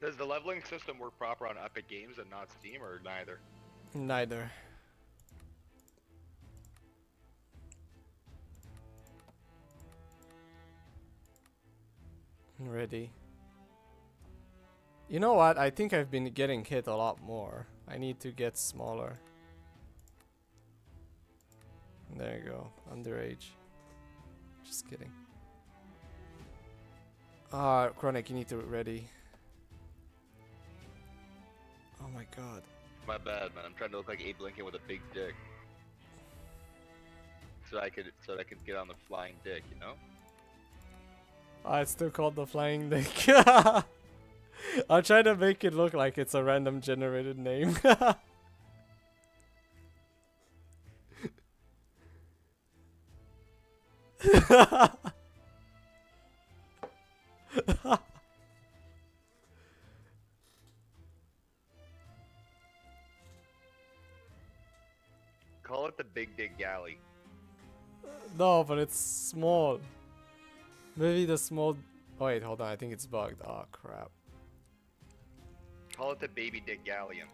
Does the leveling system work proper on Epic Games and not Steam, or neither? Neither. Ready. You know what? I think I've been getting hit a lot more. I need to get smaller. There you go. Underage. Just kidding. Ah, uh, Chronic, you need to ready. Oh my god. My bad, man. I'm trying to look like Abe Lincoln with a big dick. So I could, so I could get on the flying dick, you know? Ah, it's still called the flying dick. I'll try to make it look like it's a random generated name. Call it the Big Dick Galley. No, but it's small. Maybe the small... Oh, wait, hold on. I think it's bugged. Oh, crap. Call it the Baby Dick Galleon.